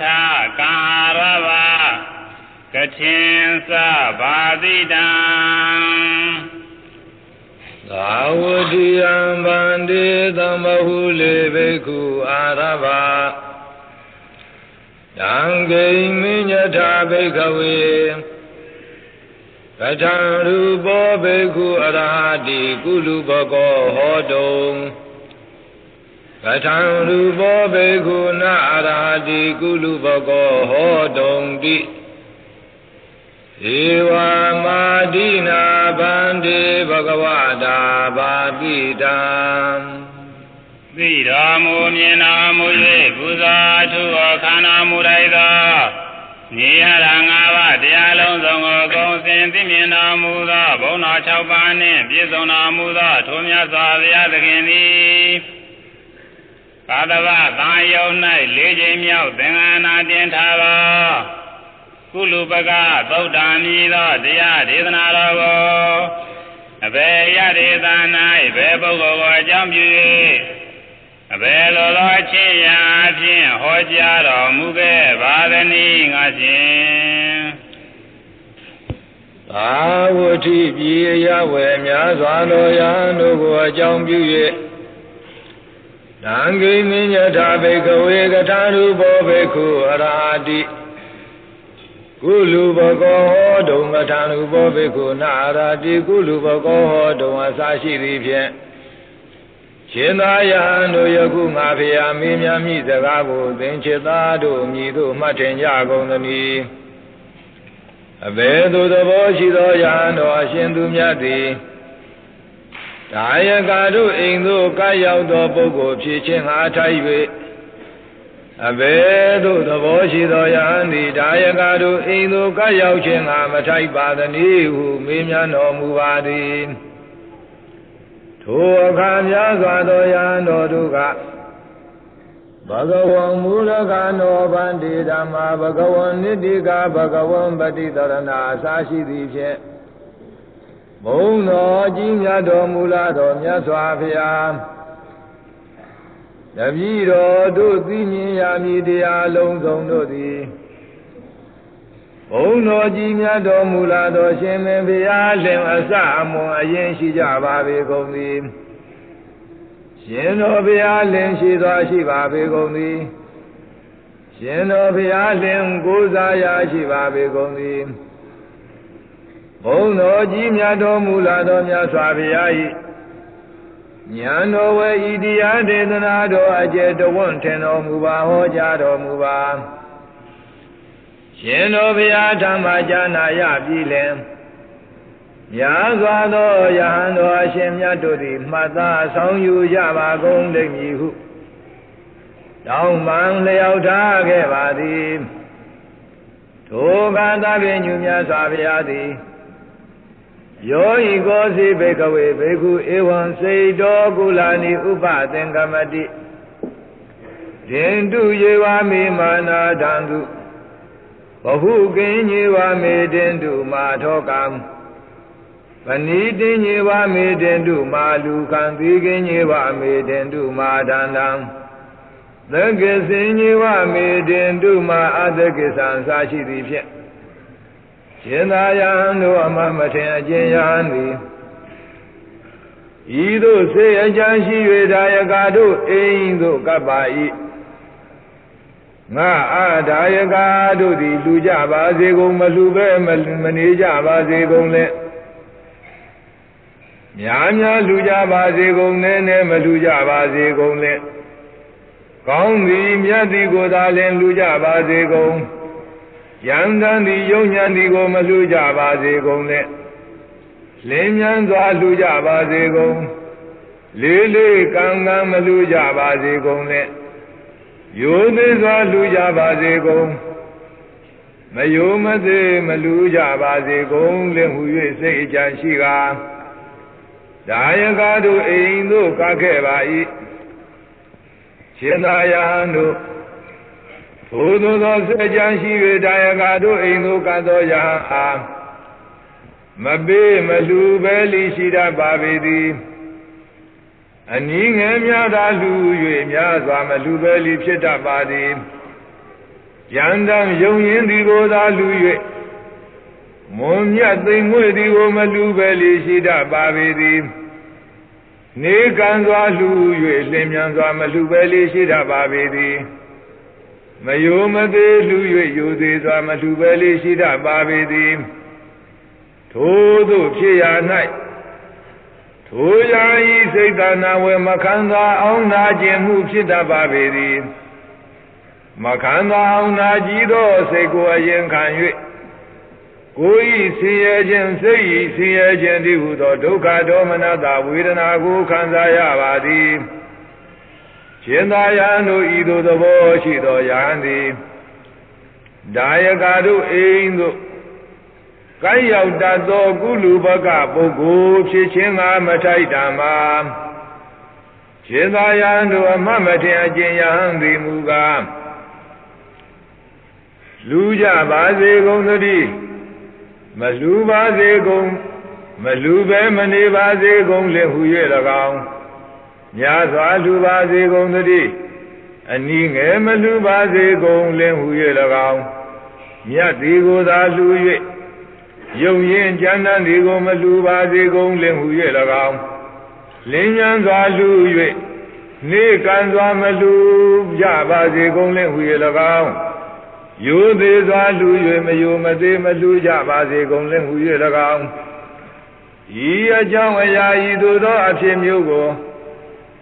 ထကာရဝကထင်သဘာတိတံသာဝတိယံဗန္တိသမဟုလေဘိက္ခုအာရဘတံဂိမိညထာဘိကဝေပထံရူပောဘိက္ခုအရဟတိကုလူဘကောဟောတုံ ပထံရူပောဘိက္ခုနအရဟတိကုလူဘကောဟောတုံတိဧဝမာဒိနာဗန္တိဘဂဝတာဘာပိတံသိတော်မူမြင်တော်မူ၍ကုသာထုခန္ဓာမူလိုက်သောနေရတာ၅ပါးတရားလုံးစုံကိုကုံစင်သိမြင်တော်မူသောဘုံတော်၆ပါးနှင့်ပြည့်စုံတော်မူသောထိုမြတ်စွာဘုရားသခင်သည် ကာသဝသံယုံ၌လေးချိန်မြောက်သင်္ကနာတင်ထားသောကုလူပကသုတ်တံမြည်သောတရားဒေသနာတော်ကိုအဘယ်ရဒေသ၌ဘယ်ပုဂ္ဂိုလ်ကိုအကြောင်းပြု၍အဘယ်လိုသောအချင်းရာဖြင့်ဟောကြားတော်မူခဲ့ပါသနည်းငါရှင်သာဝတိပြေရဝယ်များစွာသောယဟန်တို့ကိုအကြောင်းပြု၍ တံဂိမိညထာဘေကဝေကထာရူပောဘေခုအရာတိကုလူဘကောဟောတုံကထာနုဘောဘိက္ခုနာရာတိကုလူဘကောဟောတုံအစာရှိသည်ဖြင့်ရှင်သာယဟန်တို့ယခုငါဖေယမင်းများမိစကားကိုသင်္ချစ်သားတို့မြည်တို့မှတ်ထင်ကြကုန်သနည်းအဘယ်သို့သဘောရှိသောယဟန်တော်အရှင်သူမြတ်သည် ဒါယကာတို့အိမ်သို့ကရောက်သောပုဂ္ဂိုလ်ဖြစ်ခြင်းအားထိုက်၍အဘယ်သို့သဘောရှိသောယဟန်သည်ဒါယကာတို့အိမ်သို့ကရောက်ခြင်းငါမထိုက်ပါသနည်းဟုမေးမြန်းတော်မူပါသည်ထိုအခါများစွာသောယဟန်တော်တို့ကဘဂဝံမူလကနောဗန္တိဓမ္မာဘဂဝံနိတိကဘဂဝံပฏิတရဏအစာရှိသည်ဖြင့် ဘုံတော်ကြီးမြတ်တော်မူလာတော်မြတ်စွာဘုရားတပည့်တော်တို့သိမြင်ရမည်တရားလုံးစုံတို့သည်ဘုံတော်ကြီးမြတ်တော်မူလာသောရှင်မင်းဘုရားလင်အစအမွန်အရင်ရှိကြပါပေကုန်သည်ရှင်တော်ဘုရားလင်ရှိသောရှိပါပေကုန်သည်ရှင်တော်ဘုရားလင်ကိုးစားရာရှိပါပေကုန်သည် ဘုံတော်ကြီးမြတ်တော်မူလာသောမြတ်စွာဘုရား၏ဉာဏ်တော်ဝေဤတရားဒေသနာတော်အကျယ်တဝန့်ထင်တော်မူပါဟောကြားတော်မူပါရှင်တော်ဘုရားဓမ္မကြာနာရပြီလင်များစွာသောယဟန်တော်အရှင်မြတ်တို့သည်မှတ်သားဆောင်ယူကြပါကုန်လိမ့်မည်ဟုတောင်းပန်လျောက်ထားခဲ့ပါသည်ထိုကံသဖြင့်ညူမြတ်စွာဘုရားသည် ယောဤကောစီဘေကဝေဘေခုဧဝံစေတောကုလာနိဥပသင်္ကမတိဒေန္တုယေဝမေမာနာဒံတုဘဟုကိဉ္ေဝမေဒေန္တုမာထောကံဗဏိတိဉေဝမေဒေန္တုမာလူကံသီကိဉေဝမေဒေန္တုမာဒန္တံသက္ကစိဉေဝမေဒေန္တုမာအသက္ကသံသာရှိသည်ဖြင့် ရှင်သာယဟန်တို့အမမထင်အကျဉ်းယဟန်သည်ဤသို့စေအကြံရှိ၍ဒါယကာတို့အိမ်သို့ကပ်ပါ၏ငါအာဒါယကာတို့သည်လူကြပါစေကုန်မလူပဲမနေကြပါစေကုန်လေများများလူကြပါစေကုန်နည်းနည်းမလူကြပါစေကုန်လေကောင်းသည်မြတ်သည်ကိုသာလင်လူကြပါစေကုန် ယံတန်သည်ယုံညာသည်ကိုမလှူကြပါစေကုန်နဲ့လင်းမြန်းစွာလှူကြပါစေကုန်လေးလေးကံကံမလှူကြပါစေကုန်နဲ့ယိုသေးစွာလှူကြပါစေကုန်မယိုမသေးမလှူကြပါစေကုန်လင်ဟူ၍စိတ်အကြံရှိကာဒါယကတို့အိမ်သို့ကခဲ့ပါ၏ရှင်သာယဟန်တို့ ထိုသို့သောစေကြံရှိ၍ဒါယကတို့အိမ်သို့ကသောယဟအားမပေးမလူပဲလိရှိတတ်ပါပေသည်အနည်းငယ်များသာလူ၍များစွာမလူပဲလိဖြစ်တတ်ပါသည်ယန္တံယုံရင်သည်ကိုသာလူ၍မွန်မြတ်သိမ်မွေ့သည်ကိုမလူပဲလိရှိတတ်ပါပေသည်နေကံစွာလူ၍လင်းမြန်စွာမလူပဲလိရှိတတ်ပါပေသည် မယိုမသေးလူ၍ယိုသေးစွာမလူပဲလေးရှိတတ်ပါပေသည်ထိုသို့ဖြစ်ရာ၌ထိုရာဤစိတ်တနာဝေမခန္ဓာအောင်နာခြင်းမှုဖြစ်တတ်ပါပေသည်မခန္ဓာအောင်နာကြည်သောစိတ်ကိုအရင်ခံ၍ကိုယ်ဤဆင်းရဲခြင်းစိတ်ဤဆင်းရဲခြင်းတည်းဟုသောဒုက္ခဒေါမနတာဝေဒနာကိုခံစားရပါသည် ရှင်သာယံတို့ဤသို့သဘောရှိသောယဟန်သည်ဒါယကာတို့အိမ်သို့ကိုင်းရောက်တတ်သောကုလူဘကပုဂ္ဂိုလ်ဖြစ်ခြင်းကမထိုက်တံမှာရှင်သာယံတို့အမမထင်အကျင့်ယဟန်သည်မူကားလူကြပါစေကုန်သတိမလူပါစေကုန်မလူပဲမနေပါစေကုန်လေဟု၍၎င်း များစွာလူပါစေကုန်သတိအနီးငယ်မလူပါစေကုန်လင်းဟု၍၎င်းမြတ်ဒီကိုသာလူ၍ယုံရင်ကျမ်းတန်ဒီကိုမလူပါစေကုန်လင်းဟု၍၎င်းလင်းញ្ញံစွာလူ၍နေကံစွာမလူကြပါစေကုန်လင်းဟု၍၎င်းယိုသေးစွာလူ၍မယိုမသေးမလူကြပါစေကုန်လင်းဟု၍၎င်းဤအကြောင်းအရာဤသို့သောအဖြစ်မျိုးကို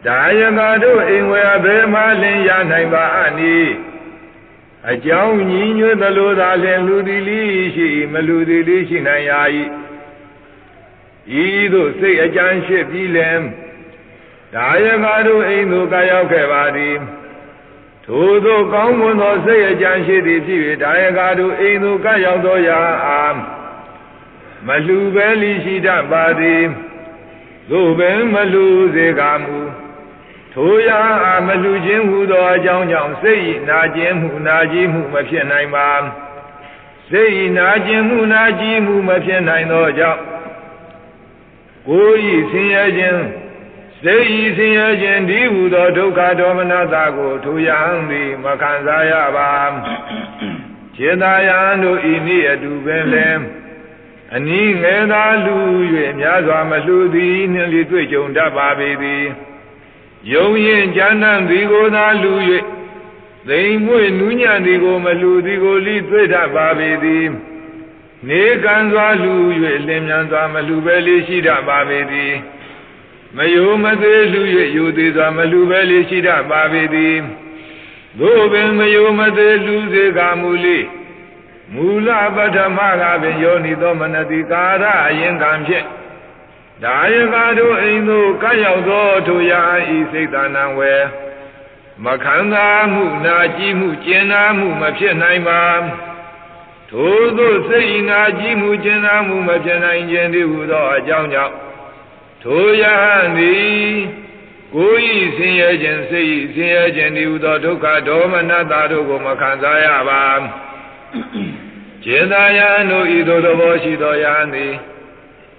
ဒါယကတို့အိမ်ဝယ်ဘယ်မှလင်းရနိုင်ပါအနိအကြောင်းညီညွတ်သလိုသာလျှင်လူသည်လိရှိမလူသည်လိရှိနိုင်ရာ၏ဤသို့စိတ်အကြံရှိပြီးလင်ဒါယကတို့အိမ်သို့ကရောက်ခဲ့ပါသည်ထိုသို့ကောင်းမွန်သောစိတ်အကြံရှိသည်ဖြစ်၍ဒါယကတို့အိမ်သို့ကရောက်သောရာအားမလူပဲလိရှိတတ်ပါသည်သို့ပင်မလူစေကမူ ထိုရာအာမလူခြင်းဟူသောအကြောင်းကြောင့်စိတ်ဤနာခြင်းမှုနာကြီးမှုမဖြစ်နိုင်ပါစိတ်ဤနာခြင်းမှုနာကြီးမှုမဖြစ်နိုင်သောကြောင့်ကိုယ်ဤဆင်းရဲခြင်းစိတ်ဤဆင်းရဲခြင်းဒီဟူသောဒုက္ခဒေါမနတာကိုထိုရဟန်းသည်မခံစားရပါခြေသာယံတို့ဤနည်းအတူပင်လည်းအနည်းငယ်သာလူ၍များစွာမလှူသည်နှင့်လီတွေ့ကြုံတတ်ပါပေသည် ယုံရင်ဉာဏ်သည်ကိုသာလူ၍သိမ်မွေ့နူးညံ့သည်ကိုမလူသည်ကိုလိသိတတ်ပါပေသည်နေကံစွာလူ၍လင်းမြန်စွာမလူပဲလေးရှိတတ်ပါပေသည်မယိုမသေးလူ၍ယူသေးစွာမလူပဲလေးရှိတတ်ပါပေသည်သို့ပင်မယိုမသေးလူစေကမူလိမူလပထမကပင်ယောနိသောမနတိကာရအရင်ကံဖြင့် ဒါယကတို့အိမ်သို့ကရောက်သောထိုရာဤစိတ်တဏံဝေမခံသာမှုနာကြည့်မှုကျင်နာမှုမဖြစ်နိုင်ပါထိုသို့စိတ်နာကြည့်မှုကျင်နာမှုမဖြစ်နိုင်ခြင်းတည်းဟူသောအကြောင်းကြောင့်ထိုရာသည်ကိုယ်ဤဆင်းရဲခြင်းစိတ်ဤဆင်းရဲခြင်းတည်းဟူသောဒုက္ခဒေါမနတာတို့ကိုမခံစားရပါကျေသာယံတို့ဤသို့သဘောရှိသောယံသည်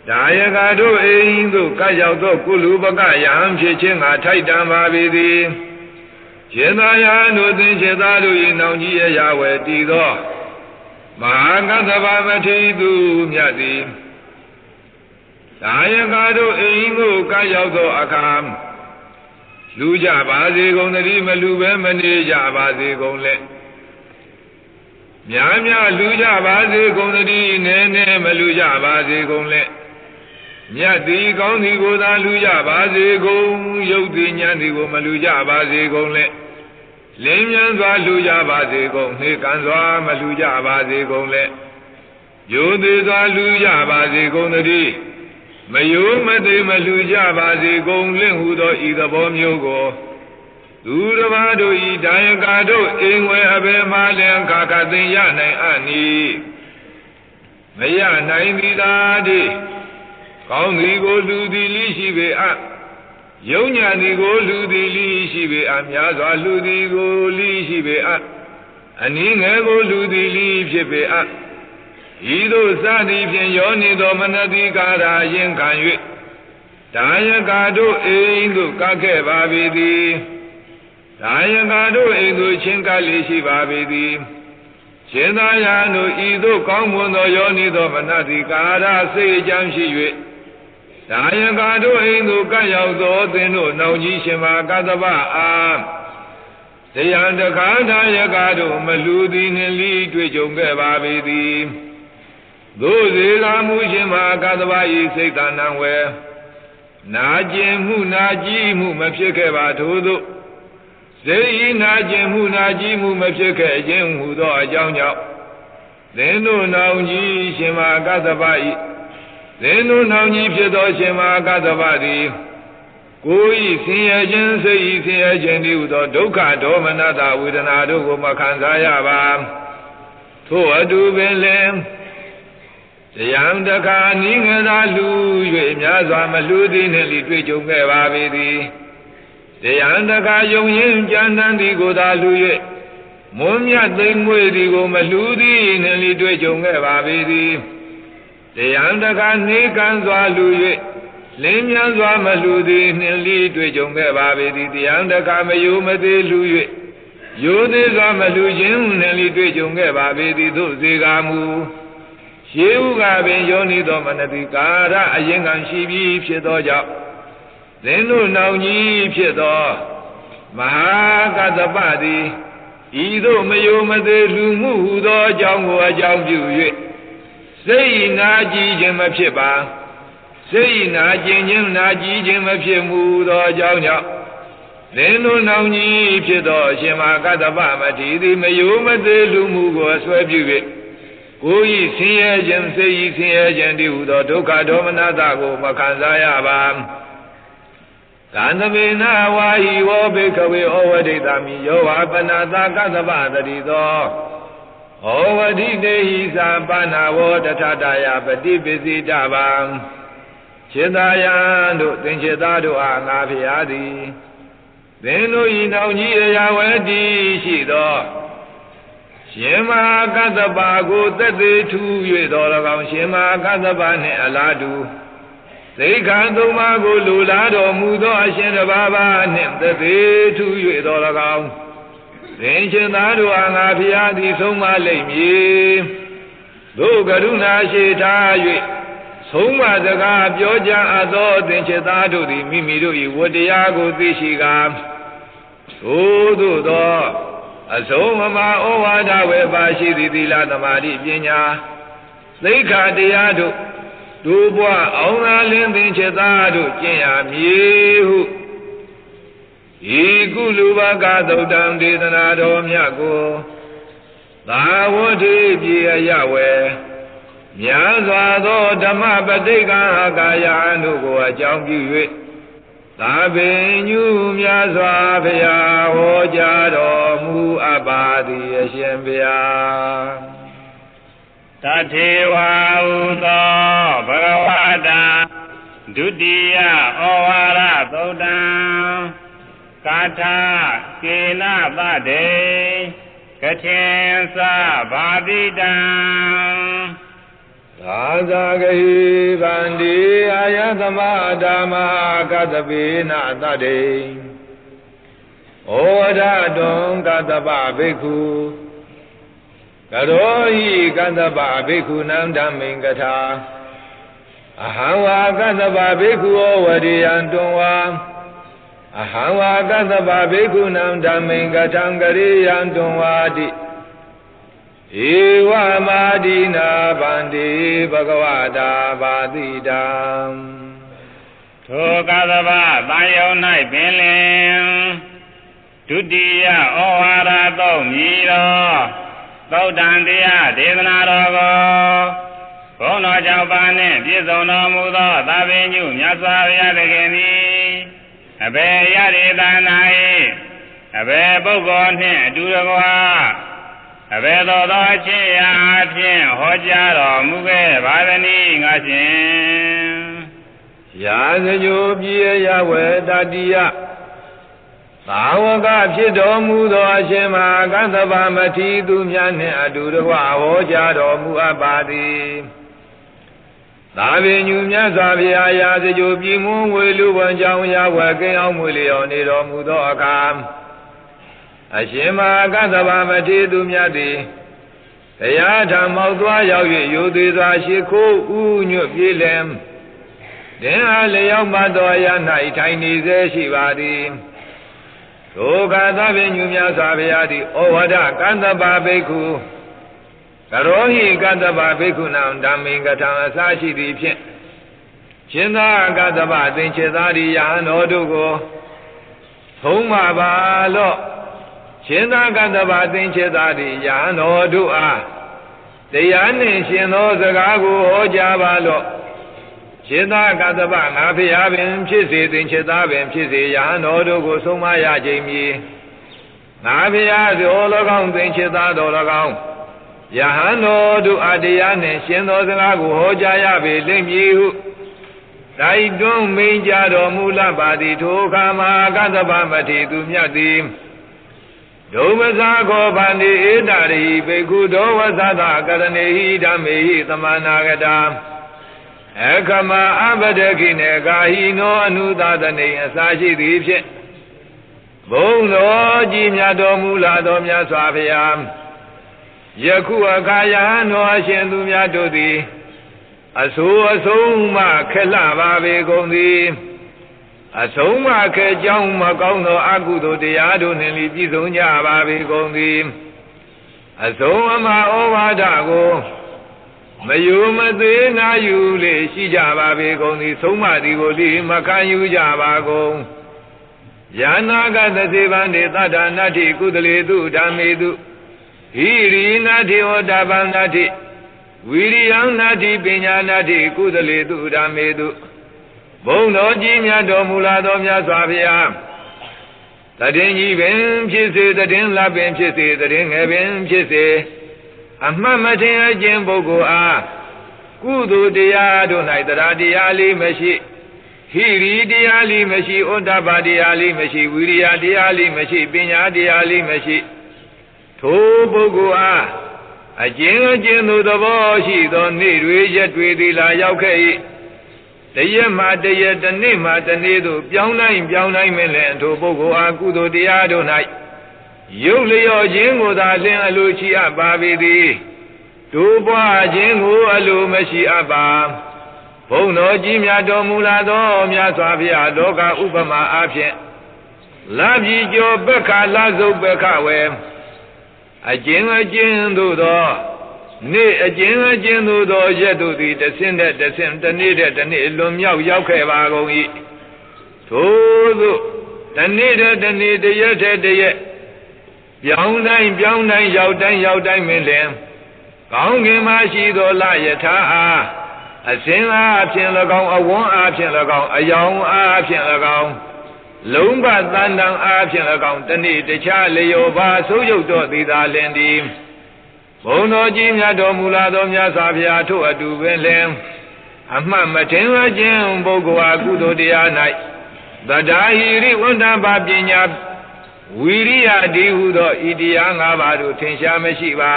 ဒါယကတို့အိမ်သို့ကရောက်သောကုလူပကယဟံဖြစ်ခြင်းကထိုက်တန်ပါပေသည်ခြေသာယတို့သင်ခြေသာတို့၏နောင်ကြီးရရဝယ်တည်သောမဟာကသဗ္ဗမထေသူမြတ်သည်ဒါယကတို့အိမ်သို့ကရောက်သောအခါလူကြပါစေကုန်သတိမလူပဲမနေကြပါစေကုန်လက်များများလူကြပါစေကုန်သတိနည်းနည်းမလူကြပါစေကုန်လက် မြတ်သည်ကောင်းသည်ကိုသာလူကြပါစေကုန်ရုပ်သည်ဉာဏ်သည်ကိုမလူကြပါစေကုန်လက်လင်းမြန်စွာလူကြပါစေကုန်နှေကံစွာမလူကြပါစေကုန်လက်ယိုသေးစွာလူကြပါစေကုန်တည်းမယိုမသေးမလူကြပါစေကုန်လင့်ဟုသောဤသဘောမျိုးကိုသူတစ်ပါးတို့ဤဒါယကာတို့အိမ်ဝဲအဘယ်မှလည်းခါခသိရနိုင်အနိမရနိုင်သည်သာတည်း ကောင်းသည်ကိုလူသည်လိရှိပေအပ်ယုံညာသည်ကိုလူသည်လိရှိပေအပ်များစွာလူသည်ကိုလိရှိပေအပ်အနည်းငယ်ကိုလူသည်လီဖြစ်ပေအပ်ဤသို့စသည်ဖြင့်ယောနေသောမနတိကာရာရင်ခံ၍ဒါယကာတို့အိမ်သို့ကခဲ့ပါပေသည်ဒါယကာတို့အိမ်သို့ချင်းကပ်လေရှိပါပေသည်ရှင်သာယာတို့ဤသို့ကောင်းမွန်သောယောနေသောမနတိကာရာစိတ်အကြောင်းရှိ၍ ဒါယကာတို့အိမ်သို့ကပ်ရောက်သောသင်တို့နောင်ကြီးရှင်မာကသဗ္ဗအားတရားတခါဒါယကာတို့မလူသည်နှင့်လီတွေ့ကြုံခဲ့ပါပေသည်သို့စေကားမှုရှင်မာကသဗ္ဗဤစိတ်တဏံဝေနာကျင်မှုနာကြည့်မှုမဖြစ်ခဲ့ပါထို့သို့စေဤနာကျင်မှုနာကြည့်မှုမဖြစ်ခဲ့ခြင်းဟူသောအကြောင်းကြောင့်သင်တို့နောင်ကြီးရှင်မာကသဗ္ဗဤ သင်တို့နောင်ကြီးဖြစ်သောရှင်မာကသဗ္ဗသည်ကိုယ်ဤဆင်းရဲခြင်းစိတ်ဤဆင်းရဲခြင်းတည်းဟူသောဒုက္ခဒေါမနတဝေဒနာတို့ကိုမခံစားရပါထို့အတူပင်လည်းတရားတခါနိငသာလူ၍များစွာမလူသည်နှင့်လိတွေ့ကြုံခဲ့ပါပေသည်တရားတခါယုံရင်ကြံတန်းသည်ကိုသာလူ၍မွန်မြတ်သိမ့်မွေသည်ကိုမလူသည်နှင့်လိတွေ့ကြုံခဲ့ပါပေသည် တရားတခါနေကံစွာလူ၍လင်းမြန်းစွာမလူသည်နှင့်လိတွေ့ကြုံခဲ့ပါပေသည်တရားတခါမယိုမသေးလူ၍ယိုသေးစွာမလူခြင်းနှင့်လိတွေ့ကြုံခဲ့ပါပေသည်သို့စေကားမူရှေးဥကပင်ယောနိသောမနတိကာရအရင်ကံရှိပြီးဖြစ်သောကြောင့်သင်တို့နောင်ကြီးဖြစ်သောမဟာကတ္တပသည်ဤသို့မယုံမသေးလူမှုဟူသောအကြောင်းကိုအကြောင်းပြု၍ စိတ်နာကြည်ခြင်းမဖြစ်ပါစိတ်နာကျင်ခြင်းနာကြည်ခြင်းမဖြစ်မှုသောအကြောင်းကြောင့်သင်တို့နောင်ကြီးဖြစ်သောအရှင်မကတ္တပမထေရသည်မယုံမသေးလူမှုကိုအစွဲပြု၍ကိုယ်ဤဆင်းရဲခြင်းစိတ်ဤဆင်းရဲခြင်းတည်းဟူသောဒုက္ခဒေါမနတာကိုမခံစားရပါကန္တမေနဝါဟိဝောဘေခဝေဩဝဒိတာမိယောဝပနာတာကသဗ္ဗတတိသော ဩဝဒိတေဟိသာပနာဝောတထတာယပฏิပစ္စည်းတဗံခြေသာယံတို့သင်္ချေသားတို့အားငါဖျားသည်သင်တို့ဤနောင်ကြီးအရာဝဲတည်ရှိသောရှင်မဟာကတ္တပါကိုသက်သေးထူ၍တော်၎င်းရှင်မဟာကတ္တပါနှင့်အလားတူသိက္ခာသုံးပါးကိုလူလာတော်မူသောအရှင်တစ်ပါးပါနှင့်သက်သေးထူ၍တော်၎င်း သင်ရှင်သားတို့အားငါဖျားသည်ဆုံးမလိမ့်မည်တို့ကရုဏာရှိထား၍ဆုံးမစကားပြောကြအပ်သောသင်္ချသားတို့သည်မိမိတို့၏ဝတ္တရားကိုသိရှိကားသို့သို့သောအဆုံးအမဩဝါဒဝေပါရှိသည်သီလသမာဓိပညာသိက္ခာတရားတို့ဒုဘွားအောင်သာလင်းသင်ချက်သားတို့ကျင့်ရမည်ဟု ဤကုလူဘကသုတ်တံဒေသနာတော်မြတ်ကိုသာဝတိပြေရဝေမြားစွာသောဓမ္မပဋိက္ခာကာယအနုကိုအကြောင်းပြု၍သာပင်ညူများစွာဖရာဟောကြားတော်မူအပ်ပါသည်အရှင်ဘုရားတထေဝဟုသောဘဂဝတာဒုတိယဩဝါရသုတ်တံ ကာထာကေနသတေကထင်္စဘာတိတံသာဇာဂဟိဗန္တိအာယသမဓမ္မာကတပိနာတတေဩဝဒတုံကတပဘိက္ခုကရောဟိကတပဘိက္ခုနံဓမ္မိင်္ကထာအဟံဝါကတပဘိက္ခုဩဝရိယံတွံဝါ အဟံဝါကတပဘိက္ခုနံဓမ္မိင်္ကထံကရိယံတွံဝါတိဧဝမာဒိနာဗန္တိဘဂဝတာပါတိတံထိုကသဗ္ဗတန်ယုံ၌ပင်လင်ဒုတိယဩဝါဒသောမြည်တော်သောတန်တရားဒေသနာတော်ကိုဘုန်းတော်ကြောင့်ပါနှင့်ပြည့်စုံတော်မူသောသာဝေညုမြတ်စွာဘုရားသခင်သည် အဘယ်ရရတနာ၏အဘယ်ပုဂ္ဂိုလ်နှင့်အတူတကွာအဘယ်သောသောအချင်းရာအဖြင့်ဟောကြားတော်မူခဲ့ပါသနည်းငါရှင်ရာဇညိုပြေရဝေတတိယသာဝကဖြစ်တော်မူသောအရှင်မဟာကသဗ္ဗမတိသူများနှင့်အတူတကွဟောကြားတော်မူအပ်ပါသည် သာဝေညူမြတ်စွာဘုရားရာဇကြိုပြည်မွန်းဝေလူဝန်ကြောင့်ရာဝကင်းအောင်မွေလျော်နေတော်မူသောအခါအရှင်မဟာကသဗ္ဗမတိသူများသည်တရားဓမ္မောက်သွားရောက်၍ရိုသေစွာရှိခိုးဥညွတ်ပြေးလင်တင်အားလျောက်မတော်ရ၌ထိုင်နေစေရှိပါသည်ဒုက္ခသဗ္ဗညုမြတ်စွာဘုရားသည်ဩဝဒကန္တပါဘိက္ခု ကရောဟိကတ္တပဘိက္ခုနံဓမ္မိင်္ဂထံအစရှိသည်ဖြင့်ရှင်သာကတ္တပသင်္ချေသာရိယဟန်တော်တို့ကိုထုံးပါပါလော့ရှင်သာကတ္တပသင်္ချေသာရိယဟန်တော်တို့အားတရားနှင့်ရှင်သောစကားကိုဟောကြားပါလော့ရှင်သာကတ္တပငါဖျားပင်ဖြစ်စေသင်္ချေသာပင်ဖြစ်စေယဟန်တော်တို့ကိုဆုံးမရခြင်းမည်ငါဖျားသော၎င်းသင်္ချေသာတော်၎င်း ယဟန်တော်တို့အတရားနှင့်ရှင်သောစကားကိုဟောကြားရပေလိမ့်မည်ဟုတိုက်တွန်းမိန်ကြတော်မူလပါသည်ထိုအခါမှာကသဗ္ဗမထေသူမြတ်သည်ဒုမဇာခောဗန္တိဧတရိဘေကုဒောဝသသကရဏေဟိဓမ္မေဟိသမနာဂတာအခမအပဒကိနေကာဟိနောအနုသဒနေအစာရှိသည်ဖြင့်ဘုံတော်ကြီးမြတ်တော်မူလာတော်မြတ်စွာဘုရား ယခုအခါယဟန်တော်အရှင်သူများတို့သည်အဆိုးအဆုံးမှခက်လှပါပေကုန်သည်အဆုံးမှခဲကြောင်းမကောင်းသောအကုသိုလ်တရားတို့နှင့်ပြည့်စုံကြပါပေကုန်သည်အဆုံးအမဩဝါဒကိုမယူမသေးနာယူလေရှိကြပါပေကုန်သည်ဆုံးမသည်ကိုလိမခံယူကြပါကုန်ယာနာကသစေဗန္တိသတ္တနာတိကုသလေတုဓမ္မေတု ဟိရိနာတိဝတ္တပန္နာတိဝိရိယနာတိပညာနာတိကုသလေတုဓမ္မေတုဘုံတော်ကြီးမြတ်တော်မူလာတော်မြတ်စွာဘုရားတည်င်းကြီးပင်ဖြစ်စေတည်င်းလပင်ဖြစ်စေတည်င်းငယ်ပင်ဖြစ်စေအမှတ်မထင်အကျင့်ပုဂ္ဂိုလ်အားကုသိုလ်တရားတို့၌တရားတရားလေးမရှိဟိရိတရားလေးမရှိဩတ္တပတရားလေးမရှိဝိရိယတရားလေးမရှိပညာတရားလေးမရှိ ထိုပုဂ္ဂိုလ်အားအကျဉ်းအကျဉ်းသို့သဘောရှိသောနေ့တွေရက်တွေသည်လာရောက်ခဲ့၏တရက်မှတရက်တနေ့မှတနေ့သို့ပြောင်းတိုင်းပြောင်းတိုင်းမလဲထိုပုဂ္ဂိုလ်အားကုသိုလ်တရားတို့၌ရုပ်လျော့ခြင်းကိုသာလင်းအလိုရှိအပ်ပါပေသည်တို့ပွားခြင်းကိုအလိုမရှိအပ်ပါဘုံတော်ကြီးမြတ်တော်မူလာသောမြတ်စွာဘုရားလောကဥပမာအားဖြင့်လပြည်ကျော်ဘက္ခလဆုပ်ဘက္ခဝေ အကျဉ်းအကျဉ်းသို့သောနေ့အကျဉ်းအကျဉ်းသို့သောရက်တို့သည်တဆင့်တဲ့တဆင့်တစ်နေ့တဲ့တစ်နေ့လွန်မြောက်ရောက်ခဲ့ပါကုန်၏ထို့သို့တနေ့တဲ့တနေ့တရက်တဲ့တရက်ပြောင်းတိုင်းပြောင်းတိုင်းရောက်တိုင်းရောက်တိုင်းမင်းလင်ကောင်းကင်မှရှိသောလယထာအားအစင်းအားဖြင့်၎င်းအဝန်းအားဖြင့်၎င်းအယောင်အားဖြင့်၎င်း လုံးပတန်တန်အားဖြင့်၎င်းတနေ့တခြားလျောပါဆိုးရုပ်တော်သည်သာလင်သည်ဘုံတော်ကြီးမြတ်တော်မူလာသောမြတ်စွာဘုရားထို့အတူပင်လင်အမှတ်မထင်ဝခြင်းပုဂ္ဂိုလ်အားကုသိုလ်တရား၌သဒ္ဓါဟိရိဝန္တပါပညာဝီရိယဒီဟုသောဤတရား၅ပါးတို့ထင်ရှားမရှိပါ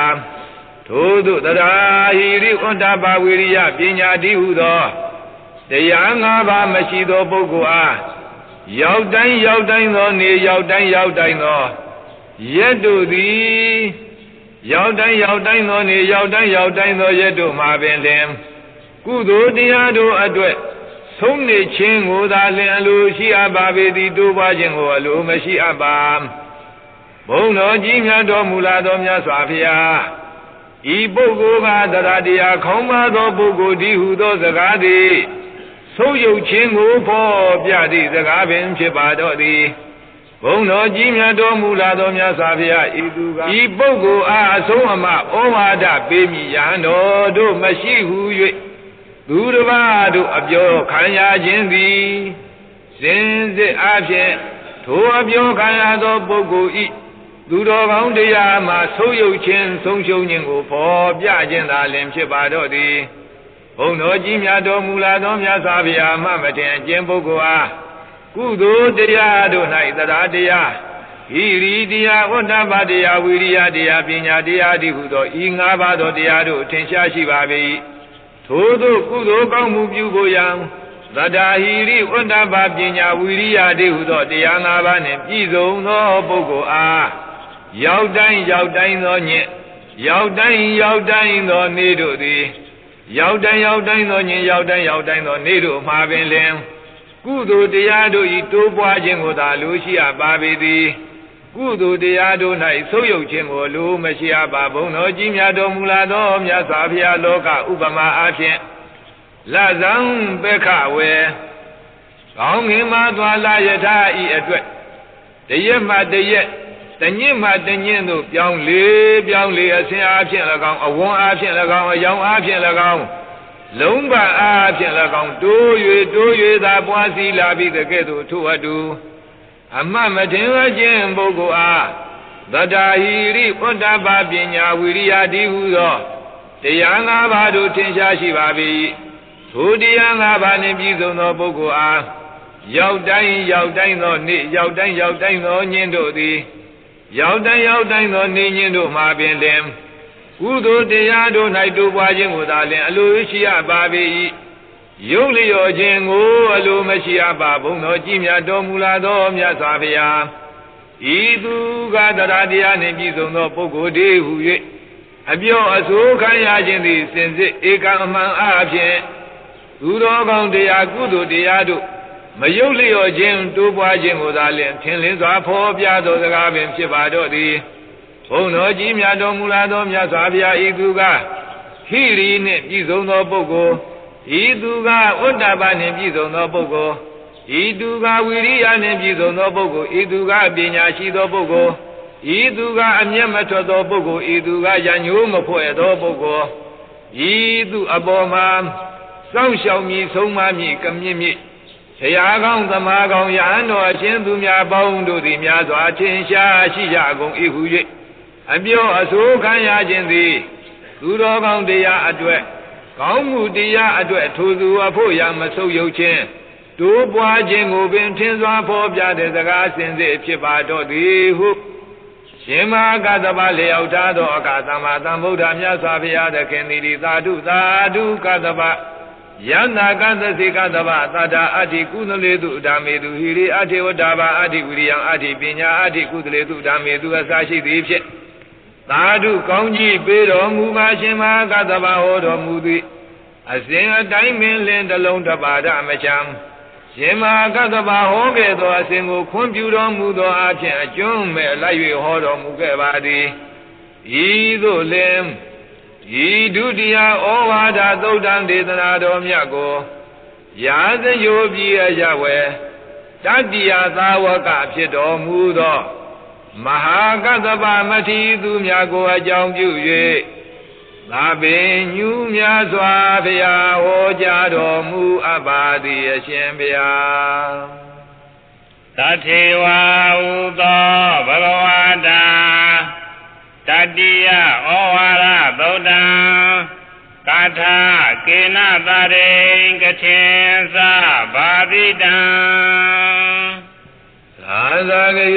ထို့သို့သဒ္ဓါဟိရိဝန္တပါဝီရိယပညာဒီဟုသောတရား၅ပါးမရှိသောပုဂ္ဂိုလ်အား ရောက်တိုင်းရောက်တိုင်းသောနေရောက်တိုင်းရောက်တိုင်းသောရက်တို့သည်ရောက်တိုင်းရောက်တိုင်းသောနေရောက်တိုင်းရောက်တိုင်းသောရက်တို့မှာပင်လင်ကုသိုလ်တရားတို့အတွက်ဆုံးနေခြင်းကိုသာလင်အလိုရှိအပ်ပါပေသည်တိုးပွားခြင်းကိုအလိုမရှိအပ်ပါဘုံတော်ကြီးမြတ်တော်မူလာသောမြတ်စွာဘုရားဤပုဂ္ဂိုလ်ကတရားတရားခေါင်းပါသောပုဂ္ဂိုလ်ဒီဟုသောစကားသည် ဆုံးယုတ်ခြင်းကိုဖော်ပြသည့်စကားပင်ဖြစ်ပါတော့သည်ဘုံတော်ကြီးမြတ်တော်မူလာသောမြတ်စွာဘုရားဤသူကဤပုဂ္ဂိုလ်အားအဆုံးအမဩဝါဒပေးမိရဟန်းတော်တို့မရှိဟု၍သူတစ်ပါးတို့အပြောခံရခြင်းသည်စင်စစ်အဖြစ်ထိုအပြောခံရသောပုဂ္ဂိုလ်ဤသူတော်ကောင်းတရားမှာဆုံးယုတ်ခြင်းဆုံးရှုံးခြင်းကိုဖော်ပြခြင်းသာလင်ဖြစ်ပါတော့သည် ဘုံတော်ကြီးမြတ်တော်မူလာသောမြတ်စွာဘုရားမှမတင်အကျဉ်ပုဂ္ဂိုလ်အားကုကုသိုလ်တရားတို့၌တရားတရားဟိရိတရားဝတ္တပတရားဝိရိယတရားပညာတရားဒီဟုသောဤ၅ပါးသောတရားတို့ထင်ရှားရှိပါ၏ထိုသို့ကုသိုလ်ကောင်းမှုပြုဖို့ရန်သတ္တာဟိရိဝတ္တပပညာဝိရိယဒီဟုသောတရား၅ပါးနှင့်ပြည့်စုံသောပုဂ္ဂိုလ်အားရောက်တိုင်းရောက်တိုင်းသောညင့်ရောက်တိုင်းရောက်တိုင်းသောနေ့တို့သည် ရောက်တိုင်းရောက်တိုင်းသောညင်ရောက်တိုင်းရောက်တိုင်းသောနေ့တို့မှာပင်လင်ကုသိုလ်တရားတို့ဤတိုးပွားခြင်းကိုသာလိုရှိအပ်ပါပေသည်ကုသိုလ်တရားတို့၌ဆုပ်ယုပ်ခြင်းကိုလိုမရှိအပ်ပါဘုံတော်ကြီးမြတ်တော်မူလာသောမြတ်စွာဘုရားလောကဥပမာအားဖြင့်လဇံပက္ခဝေကောင်းငင်မှသွားလာယထာဤအတွက်တရက်မှတရက် တညစ်မှတညစ်တို့ပြောင်းလေပြောင်းလေအစဉ်အားဖြင့်၎င်းအဝန်းအားဖြင့်၎င်းအယောင်အားဖြင့်၎င်းလုံးပါအားဖြင့်၎င်းတိုး၍တိုး၍သာပွားစီလာပြီးတကဲ့သို့ထို့အတူအမတ်မထင်ဝခြင်းပုဂ္ဂိုလ်အားသတ္တာဟိရိဘုဒ္ဓဘာပညာဝိရိယတိဟုသောတရား၅ပါးတို့ထင်ရှားရှိပါ၏ထိုတရား၅ပါးနှင့်ပြည့်စုံသောပုဂ္ဂိုလ်အားရောက်တိုင်းရောက်တိုင်းသောနေ့ရောက်တိုင်းရောက်တိုင်းသောညင်းတို့သည် ရောက်တိုင်းရောက်တိုင်းသောနေခြင်းတို့မှာပင်လင်ကုသိုလ်တရားတို့၌တိုးပွားခြင်းကိုသာလင်အလိုရှိရပါပေ၏ယုတ်လျော်ခြင်းကိုအလိုမရှိအပ်ပါဘုံတော်ကြည်မြတ်တော်မူလာသောမြတ်စွာဘုရားဤသူကတရားတရားနှင့်ပြည့်စုံသောပုဂ္ဂိုလ်တည်းဟု၍အပြောအဆိုးခံရခြင်းသည်စင်စစ်ဧကံအမှန်အားဖြင့်သူတော်ကောင်းတရားကုသိုလ်တရားတို့ မယုတ်လျော်ခြင်းတိုးပွားခြင်းကိုသာလျှင်ထင်လင်းစွာဖော်ပြသောစကားပင်ဖြစ်ပါတော့သည်ဘုန်းတော်ကြီးမြတ်တော်မူလာသောမြတ်စွာဘုရားဤသူကဟိရိနှင့်ပြည့်စုံသောပုဂ္ဂိုလ်ဤသူကဥဒ္ဒဘနှင့်ပြည့်စုံသောပုဂ္ဂိုလ်ဤသူကဝိရိယနှင့်ပြည့်စုံသောပုဂ္ဂိုလ်ဤသူကပညာရှိသောပုဂ္ဂိုလ်ဤသူကအမျက်မထွက်သောပုဂ္ဂိုလ်ဤသူကရညိုးမဖွဲ့သောပုဂ္ဂိုလ်ဤသူအပေါ်မှာစောင့်ရှောက်မည်ဆုံးမမည်ကမြင့်မြင့် ဆရာကောင်းသမားကောင်းယဟန်တော်အရှင်သူများပေါင်းတို့သည်များစွာထင်ရှားရှိကြကုန်၏ဟု၍အပြောအဆိုးခံရခြင်းသည်သူတော်ကောင်းတရားအတွက်ကောင်းမှုတရားအတွက်ထိုသူအဖို့ရမဆုပ်ယုပ်ခြင်းတိုးပွားခြင်းကိုပင်ထင်စွာဖော်ပြတဲ့စကားစင်စစ်ဖြစ်ပါတော့သည်ဟုရှင်မကသဗ္ဗလျောက်ထားသောအခါသမ္မာသမ္ဗုဒ္ဓမြတ်စွာဘုရားသခင်သည်သာဓုသာဓုကသဗ္ဗ ယန္တာကသစေကသဗ္ဗသတ္တာအဋ္ဌိကုသလေတုဓမ္မေတုဟိရိအဋ္ဌိဝတ္တာဘာအဋ္ဌိဝိရိယံအဋ္ဌိပညာအဋ္ဌိကုသလေတုဓမ္မေတုအစရှိသည်ဖြင့်သာဓုကောင်းကြီးပေးတော်မူပါရှင်မကသဗ္ဗဟောတော်မူသည်အစဉ်အတိုင်းမင်းလင်းတလုံးတပါဒမချံရှင်မကသဗ္ဗဟောခဲ့သောအစဉ်ကိုခွင့်ပြုတော်မူသောအဖြစ်အကျွမ်းမဲ့လိုက်၍ဟောတော်မူခဲ့ပါသည်ဤသို့လင် ဤဒုတိယဩဝါဒသုတ်တံဒေသနာတော်မြတ်ကိုရာဇယိုပြည်အရဝေတတိယသာဝကဖြစ်တော်မူသောမဟာကတ္တဗမထေရသူများကိုအကြောင်းပြု၍သာပင်ညူးများစွာဘုရားဟောကြားတော်မူအပ်ပါသည်အရှင်ဘုရားတထေဝဥသောဘဂဝတာ တတိယဩဝါဒဗုဒ္ဓံကာထာကေနသရိကထေသဘာတိတံသာသာကေ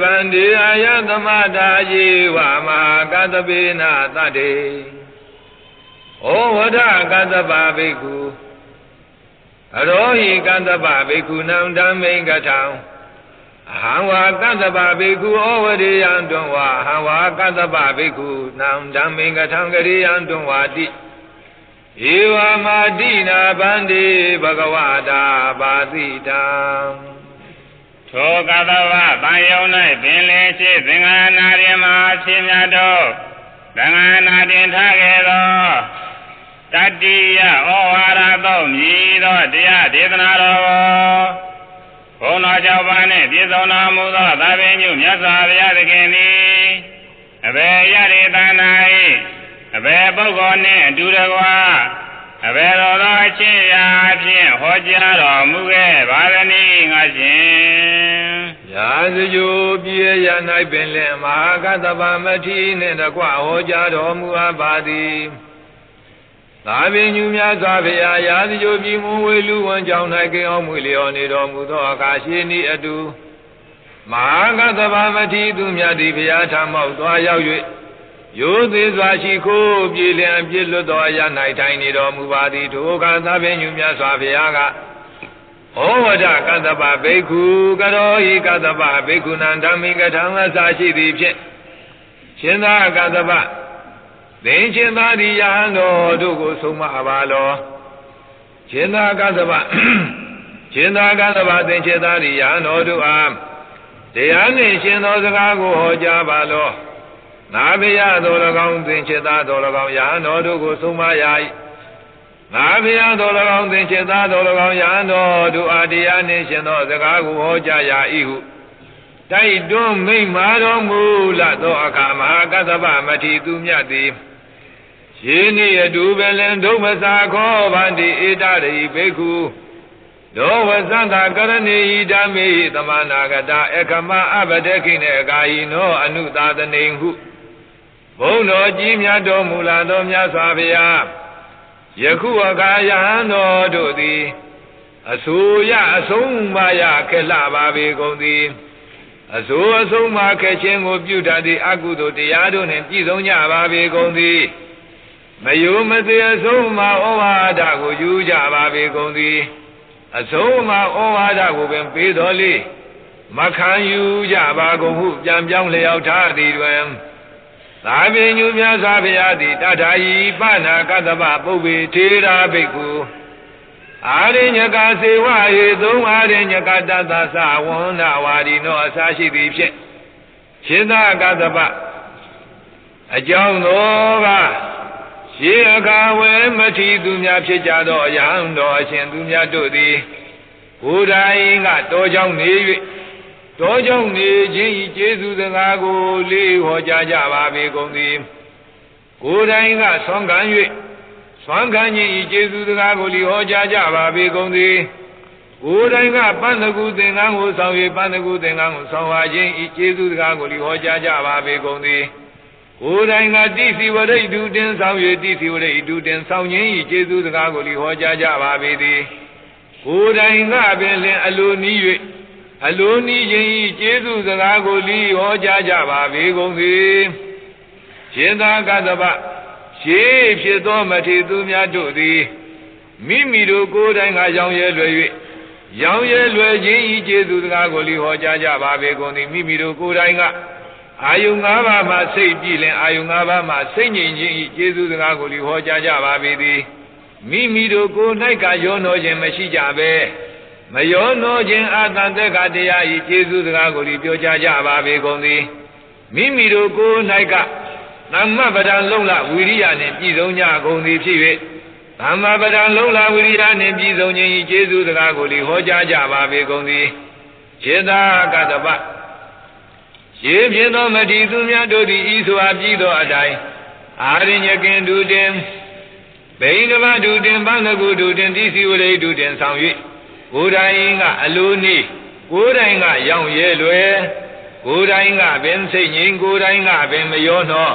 ဗန္တိအာယသမတာယေဝမဟာကတပေနသတ္တေဩဝဒကတပဘိက္ခုအရောဟိကတပဘိက္ခုနံဓမ္မိကထံအ ဟံဝါကတ္တပဘိက္ခုဩဝရိယံတွံဝါအဟံဝါကတ္တပဘိက္ခုနံဓမ္မိင်္ဂထံကရိယံတွံဝါတိဧဝမာတိနာဗန္တိဘဂဝတာပါတိတံသောကတ္တဝဗံယုံ၌ပင်လေရှိသင်္ဃာနာရိမအရှင်မြတ်တို့သံဃာနာတင်ထားခဲ့သောတတိယဩဝါဒသောမြည်သောတရားဒေသနာတော် ဘုံတော်ကြောင့်ပါနှင့်ပြည့်စုံတော်မူသောသာပင်ညုမြတ်စွာဘုရားသခင်သည်အဘယ်ရရေတန်၌အဘယ်ပုဂ္ဂိုလ်နှင့်အတူတကွာအဘယ်တော်သောအချင်းရာဖြင့်ဟောကြားတော်မူခဲ့ပါသနည်းငါရှင်ရာဇဂိုပြေရ၌ပင်လင်မဟာကတ္တဗမထီနှင့်တကွဟောကြားတော်မူအပ်ပါသည် သာပင်ညူများစွာဖရာရာဇဂိုပြည်မွန်ဝေလူဝန်ကြောင့်၌ကိအောင်မွေလျော်နေတော်မူသောအခါရှိနီအတူမဟာကသဗ္ဗမတိသူမြတ်သည်ဘုရားထမောက်သွားရောက်၍ရိုးသေးစွာရှိခိုးပြည်လျံပြည့်လွတ်သောအရာ၌ထိုင်နေတော်မူပါသည်ထိုအခါသဗ္ဗညုမြတ်စွာဘုရားကဩဝဒကတ္တပဘိက္ခုကရောဟိကတ္တပဘိက္ခုနံဓမ္မိကထံအစာရှိသည်ဖြင့်ရှင်သာကတ္တပ သင်ရှင်သာဒီယဟန်တော်တို့ကိုဆုံးမပါလောရှင်သာကတ္တပရှင်သာကတ္တပသင်ရှင်သာဒီယဟန်တော်တို့အားတရားနှင့်ရှင်သောစကားကိုဟောကြားပါလောနာဘယသော၎င်းသင်္ချေသားသော၎င်းယဟန်တော်တို့ကိုဆုံးမရ၏နာဘယသော၎င်းသင်္ချေသားသော၎င်းယဟန်တော်တို့အားတရားနှင့်ရှင်သောစကားကိုဟောကြားရ၏ဟုတိုက်တွန်းမိန့်မာတော်မူလသောအခါမဟာကသဗ္ဗမထေသူမြတ်သည် ယေနိအတူပင်လင်ဒုမစာခောဗန္တိဧတရိဘိက္ခုဒောဝသန္တာကရဏီဓမ္မေသမနာဂတအခမအပတေခိနေကာယိနောအနုသာသနေဟုဘုံတော်ကြီးမြတ်တော်မူလာသောမြတ်စွာဘုရားယခုအခါယဟန်တော်တို့သည်အဆူရအဆုံးမရခက်လှပါပေကုန်သည်အဆူအဆုံးမခက်ခြင်းကိုပြုတတ်သည့်အကုသိုလ်တရားတို့နှင့်ပြည့်စုံကြပါပေကုန်သည် မယုမသေးအဆုံးမဩဝါဒကိုယူကြပါပေကုန်သည်အဆုံးမဩဝါဒကိုပင်ပေးတော်လေမခံယူကြပါကုန်ဟုပြန်ပြောင်းလျောက်ထားသည်တွင်သာပင်ညူမြတ်စွာဘုရားသည်တထာယီပနာကတ္တပပုပ္ပေထေရာဘိက္ခုအာရိညကစေဝဟေသုံးအာရိညကတ္တသသဝန္ဒဝါဒီနောအစာရှိသည်ဖြင့်ရှင်သာကတ္တပအကြောင်းသောက ရှေးအခါဝဲမထီသူများဖြစ်ကြသောအယံတော်အရှင်သူများတို့သည်ဘုရားရင်ကတောကြောင့်နေ၍တောကြောင့်နေခြင်းဤကျေးဇူးစကားကိုလေးဟောကြားကြပါပေကုန်သည်ကိုယ်တိုင်ကဆွမ်းခံ၍ဆွမ်းခံခြင်းဤကျေးဇူးစကားကိုလေးဟောကြားကြပါပေကုန်သည်ကိုယ်တိုင်ကပန်းတကူသင်္ကန်းကိုဆောင်၍ပန်းတကူသင်္ကန်းကိုဆောင်ဝါခြင်းဤကျေးဇူးစကားကိုလေးဟောကြားကြပါပေကုန်သည် ကိုယ်တိုင်ကတိစီဝရိတ်ဒုတင်ဆောင်၍တိစီဝရိတ်ဒုတင်ဆောင်ခြင်းဤကျေးဇူးစကားကိုလေးဟောကြားကြပါပေသည်ကိုယ်တိုင်ကပင်လင်အလိုနီး၍အလိုနီးခြင်းဤကျေးဇူးစကားကိုလီဟောကြားကြပါပေကုန်သည်ရှင်သာကတ္တပရှေးဖြစ်သောမထေသူများတို့သည်မိမိတို့ကိုယ်တိုင်ကရောင်ရဲလွယ်၍ရောင်ရဲလွယ်ခြင်းဤကျေးဇူးစကားကိုလီဟောကြားကြပါပေကုန်သည်မိမိတို့ကိုယ်တိုင်က အာယု၅ပါးမှစိတ်ကြည်လင်အာယု၅ပါးမှစိတ်ငြိမ်ခြင်းဤကျေးဇူးစကားကိုလီဟောကြားကြပါပေသည်မိမိတို့ကိုယ်၌ကရောနှောခြင်းမရှိကြပဲမယောနောခြင်းအာတန်သက်္ကတရားဤကျေးဇူးစကားကိုလီပြောကြားကြပါပေကုန်သည်မိမိတို့ကိုယ်၌ကသမ္မပဒံလုံလဝိရိယနှင့်ပြည်စုံကြကုန်သည်ဖြစ်၍သမ္မပဒံလုံလဝိရိယနှင့်ပြည်စုံခြင်းဤကျေးဇူးစကားကိုလီဟောကြားကြပါပေကုန်သည်ခြေသာကတ္တပ ရေဖြစ်သောမတိသူများတို့သည်ဤဆိုအပ်ပြီးသောအတိုင်းအာရိညကင်ဒုတင်ဘိန္ဒမဒုတင်ပန္နကုဒုတင်တိစီဝရိဒုတင်ဆောင်၍ကိုယ်တိုင်ကအလိုနည်းကိုယ်တိုင်ကရောင်ရဲလွယ်ကိုယ်တိုင်ကပင်စိတ်ငြိမ်ကိုယ်တိုင်ကပင်မယောနှော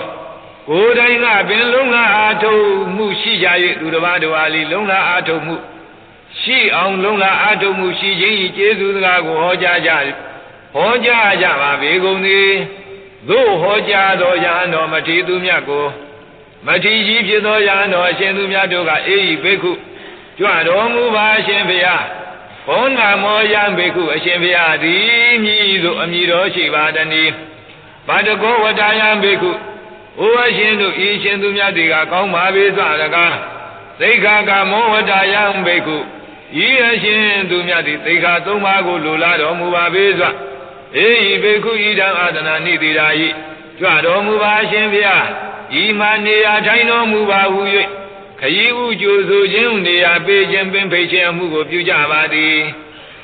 ကိုယ်တိုင်ကပင်လုံလာအာထုမှုရှိကြ၍သူတစ်ပါးတစ်ပါးလီလုံလာအာထုမှုရှိအောင်လုံလာအာထုမှုရှိခြင်းဤကျေးဇူးစကားကိုဟောကြားကြ ဟောကြားကြပါဘေကုန်သည်သို့ဟောကြားသောယဟန်တော်မထေသူမြတ်ကိုမထေကြီးဖြစ်သောယဟန်တော်အရှင်သူမြတ်တို့ကအေးဤဘိက္ခုကြွတော်မူပါအရှင်ဘုရားဘောနာမောယံဘိက္ခုအရှင်ဘုရားသည်မြည်သို့အမည်တော်ရှိပါတနည်းဗတကောဝတ္တယံဘိက္ခုအိုအရှင်တို့ဤရှင်သူမြတ်တွေကကောင်းပါပေစွာတကားသိက္ခာကမောဝတ္တယံဘိက္ခုဤအရှင်သူမြတ်သည်သိက္ခာသုံးပါးကိုလိုလားတော်မူပါပေစွာ အေဟိဘေခုဤတံအာသနာနိတိရာယိကြွတော်မူပါရှင်ဗျာဤမှာနေရာထိုင်တော်မူပါဟု၍ခရီးဥကြိုဆိုခြင်းနေရာပေးခြင်းပင်ဖိတ်ခြင်းအမှုကိုပြုကြပါသည်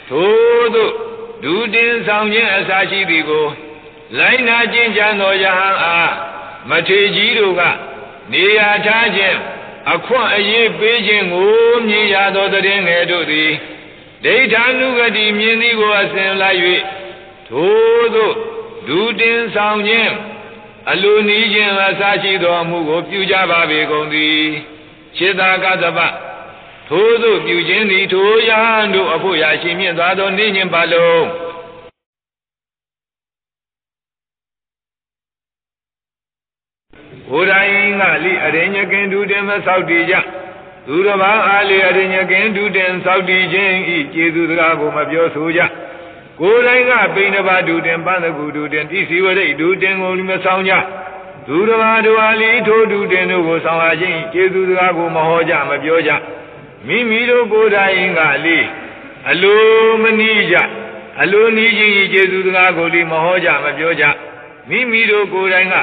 ထို့သို့ဒုတင်ဆောင်ခြင်းအစာရှိသည်ကိုလိုင်းနာကျင့်ကြံသောယဟန်အားမထေကြီးတို့ကနေရာထားခြင်းအခွင့်အရေးပေးခြင်းကိုမြင်ရသောတည်ငယ်တို့သည်ဒိဋ္ဌာနုဂတိမြင်သည်ကိုအစဉ်လိုက်၍ ထိုသို့ဒုတင်ဆောင်ခြင်းအလိုနီးခြင်းအစရှိသောအမှုကို ပြုကြပါပေကုန်သည်ခြေသာကသဗ္ဗထို့သို့ပြုခြင်းသည်ထိုယဟန်တို့အဖို့ရရှိမြင့်သွားသောနေညင်ပါလုံးဘုရားရင်ကလိအရိညကင်ဒုတင်မဆောက်တည်ကြသူတစ်ပါးအားလေအရိညကင်ဒုတင်ဆောက်တည်ခြင်းဤကျေသူစကားကိုမပြောဆိုကြ ကိုယ်တိုင်ကပိဏဘာဒုတင်ပန်းတကူဒုတင်တိစီဝရိတ်ဒုတင်ကိုမဆောင်ကြသူတစ်ပါးတို့အားလီထိုဒုတင်တို့ကိုဆောင်ရခြင်းကျေသူစကားကိုမဟောကြမပြောကြမိမိတို့ကိုယ်တိုင်ကလေအလိုမနီးကြအလိုနီးခြင်းဤကျေသူစကားကိုလေမဟောကြမပြောကြမိမိတို့ကိုယ်တိုင်က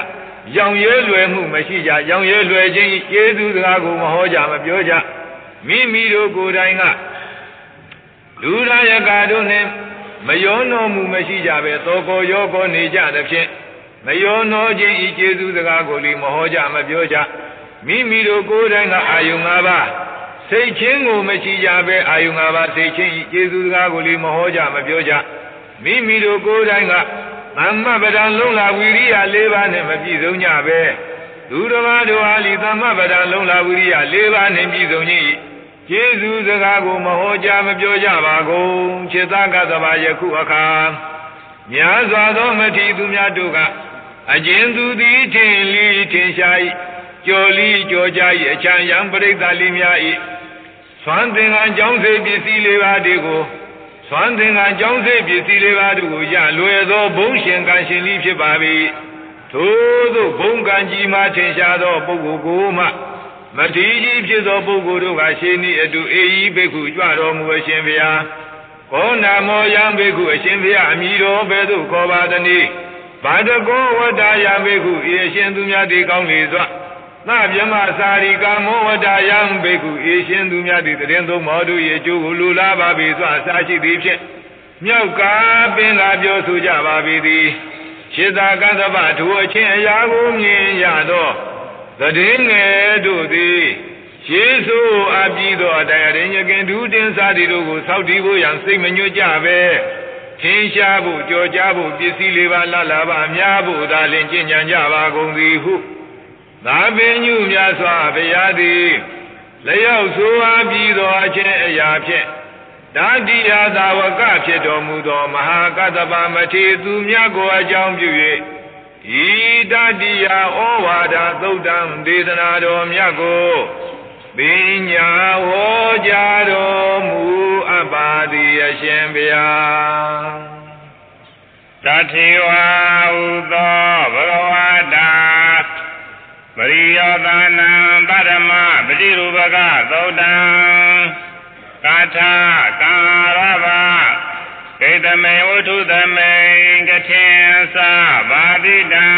ရောင်ရဲလွယ်မှုမရှိကြရောင်ရဲလွယ်ခြင်းကျေးဇူးစကားကိုမဟောကြမပြောကြမိမိတို့ကိုယ်တိုင်ကလူရယကာတို့နှင့် မယောနောမှုမရှိကြပဲသောကောယောကောနေကြသဖြင့်မယောနောခြင်းဤကျေးဇူးစကားကိုလည်းမဟောကြမပြောကြမိမိတို့ကိုယ်တိုင်ကအာယုံ၅ပါးစိတ်ချင်းကိုမရှိကြပဲအာယုံ၅ပါးစိတ်ချင်းဤကျေးဇူးစကားကိုလည်းမဟောကြမပြောကြမိမိတို့ကိုယ်တိုင်ကသမ္မပဒံလုံးလာဝီရိယ၄ပါးနဲ့မပြည့်စုံကြပဲသူတော်ဘာတို့ဟာလီသမ္မပဒံလုံးလာဝီရိယ၄ပါးနဲ့ပြည့်စုံခြင်း ကျေးဇူးစကားကိုမဟောကြားမပြောကြပါကုန်ခြေသားကသဘာယခုအခါများစွာသောမထီသူများတို့ကအကျဉ်သူသည်ထင်လီထင်ရှား၏ကြော်လီကြော်ကြ၏အချမ်းယံပရိသတ်လီများ၏သွမ်းသင်္ကန်းကြောင်းစေပစ္စည်းလေးပါးတွေကိုသွမ်းသင်္ကန်းကြောင်းစေပစ္စည်းလေးပါးတို့ကိုရလွယ်သောဘုံရှင်ကံရှင်လီဖြစ်ပါ၏ထို့သောဘုံကံကြီးမှထင်ရှားသောပုဂ္ဂိုလ်ကိုမှ မတိကြီးဖြစ်သောပုဂ္ဂိုလ်တို့ကရှင်းဤအတူအေဤဘိက္ခုကြွတော်မူအရှင်ဘုရားကောနာမောယံဘိက္ခုအရှင်ဘုရားအမိတော်ဘယ်သို့ခေါ်ပါသနည်းဘာတကောဝတ္တယံဘိက္ခုဤအရှင်သူများဒီကောင်းလေစွာသဗြမစာရိကာမောဝတ္တယံဘိက္ခုဤရှင်သူများဒီတရင်သုံးမောတို့ရဲ့အကျိုးကိုလူလာပါပြီစွာအစာရှိသည်ဖြင့်မြောက်ကားပင်လာပြောဆိုကြပါပြီသည်ခြေသာကသဗ္ဗဒုအချင်းအရာကိုမြင်ရ သောတည်ငယ်တို့သည်ယေစုအပြီးသောအတိုင်းအရင်ညကင်ဒုတင်စားဒီတို့ကိုသောက်တည်ဖို့ရန်စိတ်မညွတ်ကြပဲထင်းရှားဖို့ကြော်ကြားဖို့ပစ္စည်းလေးပါလှလာပါများဖို့သာလင်ကျင့်ကြံကြပါကုန်သည်ဟုသာပင်ညုများစွာဘုရားသည်လျောက်ဆိုအပြီးသောအချင်းအရာဖြင့်ဓာတိယသာဝကဖြစ်တော်မူသောမဟာကတ္တဗမထေသူမြတ်ကိုအကြောင်းပြု၍ ဤတတိယဩဝါဒသုတ်တံဒေသနာတော်မြတ်ကိုပညာဟောကြားတော်မူအပ်ပါသည်အရှင်ဘုရားတထေဝါဥသောဘဂဝတာပရိယောသနံပရမပတိရူပကသုတ်တံကာထာကာရဘ ဣတမေဝထုသမေကထင်သာဘာတိတံ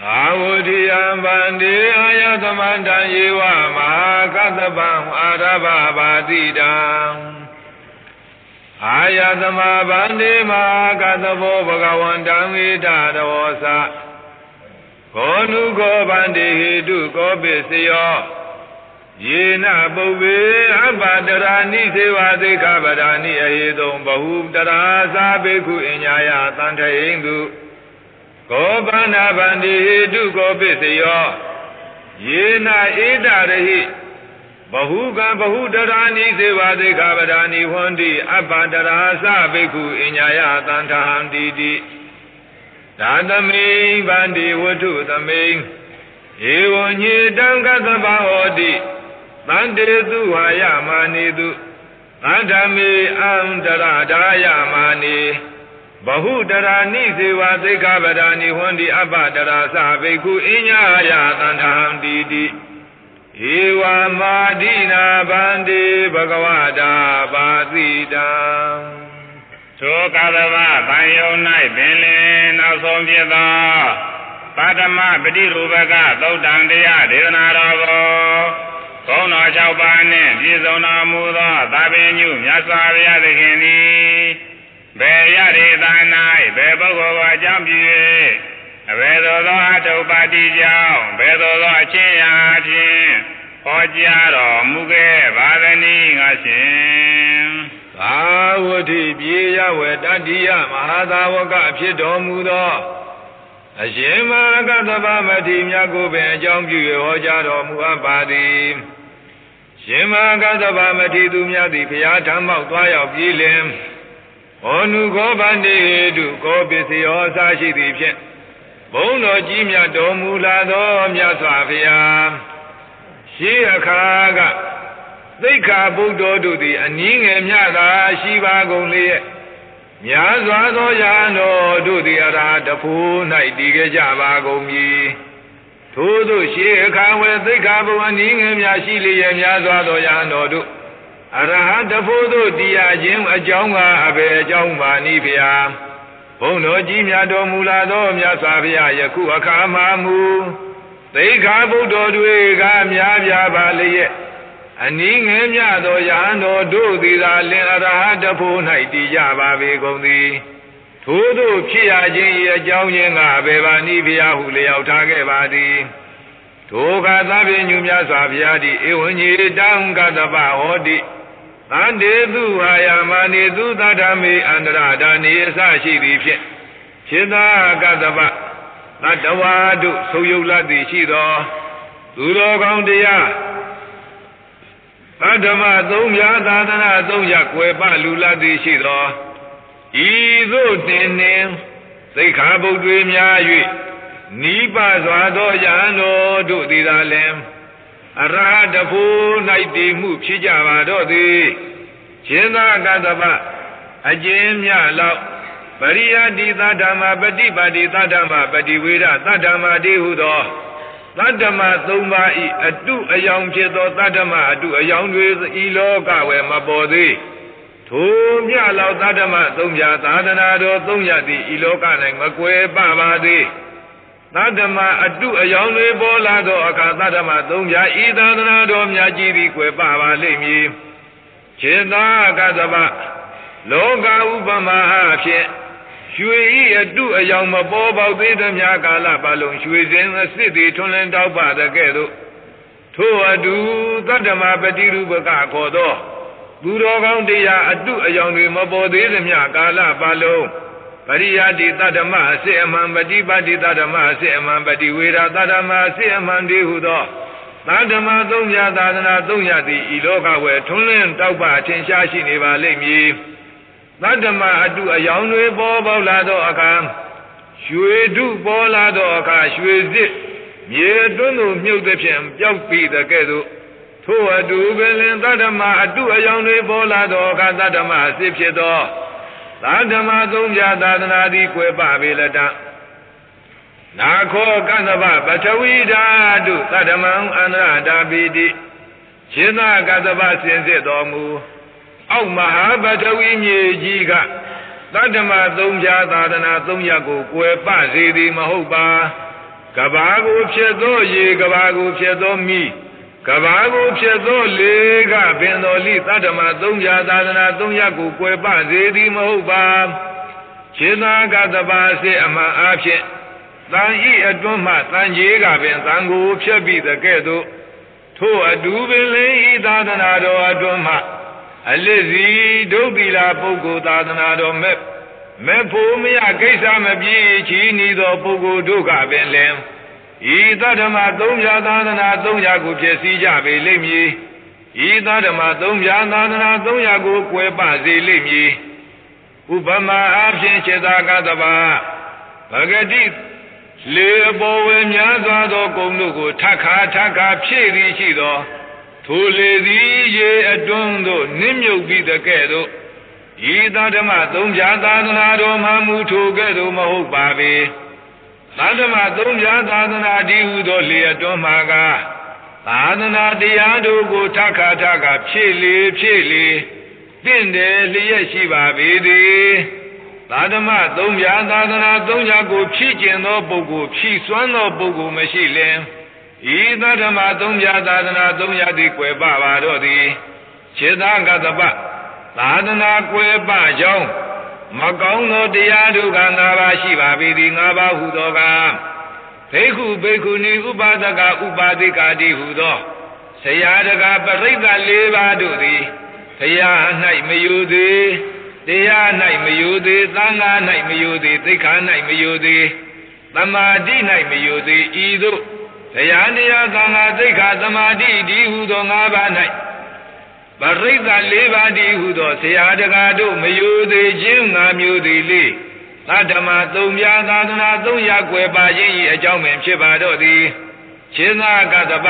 သာဝတိယံဗန္တိအာယသမန္တံယေဝမဟာကတ္တပံအာရဘဘာတိတံအာယသမဗန္တိမဟာကတ္တဘောဘဂဝန္တံဝိဒရောသကောနုကောဗန္တိဟိတုကောပိစယော ယေနပုဗ္ဗေအပ္ပတရာနိစေဝသိခဗရာနိအဟေတုံဘဟုတရာသာဘေခုအညာယတန်ထေယိတုကောပန္နာဗန္တိဟိတုကောပိစယောယေနဧတရဟိဘဟုကံဘဟုတရာနိစေဝသိခဗရာနိဟွန်တိအပ္ပတရာသာဘေခုအညာယတန်ထဟံတိတိသာသမိဗန္တိဝတ္ထုသမိဧဝံညေတံကသဗ္ဗဟောတိ သန္တေသူဟာယမာနေသူသန္ဓမေအန္တရဒါယမာနေဘဟုတရာနိစေဝသိက္ခဗဒာနိဟွန်ဒီအပ္ပတရာသဘိက္ခုအညယသန္ထံတိတိဧဝမာဒိနာဗန္တိဘဂဝတာပါတိတံသောကာသဝဗံယုံ၌ပင်လင်နောက်ဆုံးဖြစ်သောပါဒမပฏิရူပကသုတ်တံတရားဒေသနာတော်ကို ကောင်းတော်၆ပါးနှင့်ပြည့်စုံတော်မူသောသာပင်ညုမြတ်စွာဘုရားသခင်သည်ဘယ်ရရေသာ၌ဘယ်ပုဂ္ဂိုလ်ကိုအကြောင်းပြု၍အဘယ်သို့သောအထုပ်ပါတိကြောင့်ဘယ်သို့သောအချင်းရာဖြင့်ဟောကြားတော်မူခဲ့ပါသနည်းငါရှင်သာဝတိပြေရဝေတတိယမဟာသာဝကဖြစ်တော်မူသော အရှင်မကတ္တဗမတိမြတ်ကိုပင်အကြောင်းပြု၍ဟောကြားတော်မူအပ်ပါသည်ရှင်မကတ္တဗမတိသူမြတ်သည်ဘုရားဓမ္မောက်သွားရောက်ပြည်လင်ဟောနုခောဗန္တိတုကောပစ္စယောအစာရှိသည်ဖြင့်ဘုန်းတော်ကြီးမြတ်တော်မူလာသောမြတ်စွာဘုရားရှိအခါကသိက္ခာဗုဒ္ဓတို့သည်အနည်းငယ်မြသာရှိပါကုန်လေရဲ့ များစွာသောယဟန်တော်တို့သည်အရာတဖို့၌တည်ခဲ့ကြပါကုန်မည်ထို့သို့ရှိအခါဝေသိက္ခာဘုံအနည်းငယ်များရှိလျက်များစွာသောယဟန်တော်တို့အရဟတဖို့တို့တရားခြင်းအကြောင်းကအဘယ်အကြောင်းပါနည်းဖျားဘုန်းတော်ကြီးမြတ်တော်မူလာသောမြတ်စွာဘုရားယခုအခါမှမူသိက္ခာဘုဒ္ဓတွေကများပြားပါလျက် အနည်းငယ်မြသောယဟန်တော်တို့သည်သာလင်အရဟတဖို့၌တည်ကြပါပေကုန်သည်ထို့သို့ဖြစ်ရခြင်း၏အကြောင်းရင်းကဘယ်ပါနည်းဖျားဟုလျောက်ထားခဲ့ပါသည်ထိုကသဗ္ဗညုမြတ်စွာဘုရားသည်ဧဝံညေတံကတ္တပဟောတိသန္တေသူဟာယမနေသူသတ္တမေအန္တရာဒာနေအစရှိသည်ဖြင့်ခြေသာကတ္တပသတ္တဝါတို့ဆုံးယုတ်လသည်ရှိသောသူတော်ကောင်းတရား သတ္တမသုံးပြသာသနာသုံးရကွယ်ပလူလသည်ရှိသောဤသို့တင်နှင်သိခါဗုဒ္ဓေများ၍နိပစွာသောယဟန်တော်တို့သည်သာလည်းအရဟတဖို့၌တည်မှုဖြစ်ကြပါတော့သည်ရှင်သာကတ္တပအကျဉ်းမြလောက်ပရိယတိသတ္တမပฏิပါတိသတ္တမပฏิဝေဒသတ္တမတိဟုသော သတ္တမသုံးပါးဤအတုအယောင်ဖြစ်သောသတ္တမအတုအယောင်တွေဤလောကဝယ်မပေါ်သေးထိုမြလောက်သတ္တမသုံးပြသာသနာတော်သုံးရသည်ဤလောက၌မကွယ်ပပါသေးသတ္တမအတုအယောင်တွေပေါ်လာသောအခါသတ္တမသုံးပြဤသာသနာတော်မြတ်ကြီးသည်ကွယ်ပပါလိမ့်မည်ခြေသာကသဗ္ဗလောကဥပမာအဖြစ် ရွှေဤအတုအယောင်မပေါ်ပေါက်သေးသမျှကာလပတ်လုံးရွှေစင်အစစ်သည်ထွန်းလင်းတောက်ပါတဲ့ကဲ့သို့ထိုအတူသတ္တမပတိရူပကခေါ်သောသူတော်ကောင်းတရားအတုအယောင်တွေမပေါ်သေးသမျှကာလပတ်လုံးပရိယာတိတတ္တမအစစ်အမှန်ပฏิပါတိတတ္တမအစစ်အမှန်ပฏิဝေဒတတ္တမအစစ်အမှန်ဒီဟုသောသတ္တမသုံးပြသာသနာသုံးရသည်ဤလောကဝယ်ထွန်းလင်းတောက်ပါအထင်ရှားရှိနေပါလိမ့်မည် သတ္တမအတုအယောင်တွေပေါ်ပေါက်လာသောအခါရွှေတုပေါ်လာသောအခါရွှေစစ်မြေတွန်းသို့မြုပ်သည်ဖြင့်ပျောက်ပြီးတဲ့ကဲ့သို့ထို့အတူပင်လင်သတ္တမအတုအယောင်တွေပေါ်လာသောအခါသတ္တမအစစ်ဖြစ်သောသတ္တမသုံးပြသာသနာသည်ကွယ်ပပေလတံနာခောကသဗပထဝီဓာတုသတ္တမံအန္တရာတာပိတိရှင်သာကသဗစင်စစ်တော်မူ အောက်မဟာပထဝီမြေကြီးကသတ္တမသုံးပြာသာသနာသုံးရပ်ကိုကွယ်ပစေသည်မဟုတ်ပါကဘာကိုဖြစ်သောရေကဘာကိုဖြစ်သောမိကဘာကိုဖြစ်သောလေကပင်တော်လိသတ္တမသုံးပြာသာသနာသုံးရပ်ကိုကွယ်ပစေသည်မဟုတ်ပါခြေသာကသဘာစေအမှန်အားဖြင့်တန်ဤအတွန်းမှတန်ကြီးကပင်သံကိုဖြတ်ပြီးတဲ့ကဲ့သို့ထို့အတူပင်လေဤသာသနာတော်အတွန်းမှ အလစ်စီဒုက္ခိလာပုဂ္ဂိုလ်သာသနာတော်မဲ့မဲ့ဖို့မရကိစ္စမပြေချီနေသောပုဂ္ဂိုလ်တို့ကပင်လင်ဤသတ္တမသုံးပြသာသနာသုံးရာကိုဖြစ်စည်းကြပေလိမ့်မည်ဤသတ္တမသုံးပြသာသနာသုံးရာကိုကွယ်ပစေလိမ့်မည်ဥပမာအဖြစ်ခြေသာကတပါဗဂတိလေအပေါ်ဝေများစွာသောဂုံတို့ကိုထခါထခါဖြည့်သည်ရှိသော ထိုလေသည်ရေအတွန်းသို့နစ်မြုပ်ပြီးတကဲ့သို့ဤသာဓမ္မသုံးပြာသာသနာတော်မှာမူထိုကဲ့သို့မဟုတ်ပါပေသာဓမ္မသုံးပြာသာသနာဒီဟုသောလေအတွန်းမှာကသာသနာတရားတို့ကိုထခါထခါဖြည့်လေဖြည့်လေတင့်တယ်လျက်ရှိပါပေသည်သာဓမ္မသုံးပြာသာသနာသုံးရာကိုဖြည့်ကျင်သောပုဂ္ဂိုလ်ဖြည့်စွမ်းသောပုဂ္ဂိုလ်မရှိလင် ဤသတ္တမသုံးပြသာသနာသုံးရသည်ကွယ်ပပါတော့သည်ခြေသာကတပသာသနာကွယ်ပကြောင်းမကောင်းသောတရားတို့က၅ပါးရှိပါပေသည်၅ပါးဟုသောကဘိက္ခုဘိက္ခုနီဥပါဒကဥပါတိကာတိဟုသောဆရာတကာပရိသတ်၄ပါးတို့သည်တရား၌မယူသေးတရား၌မယူသေးသံဃာ၌မယူသေးသိက္ခာ၌မယူသေးသမာဓိ၌မယိုသေးဤသို့ တရားတရားသံဃာသိက္ခာသမာဓိဒီဟုသော၅ပါး၌ပရိသတ်၄ပါးဒီဟုသောဆရာတကာတို့မယိုသေးခြင်း၅မျိုးသည်လေသတ္တမသုံးပြာသာသနာသုံးရကွယ်ပါခြင်း၏အကြောင်းပင်ဖြစ်ပါတော့သည်ရှင်သာကတ္တပ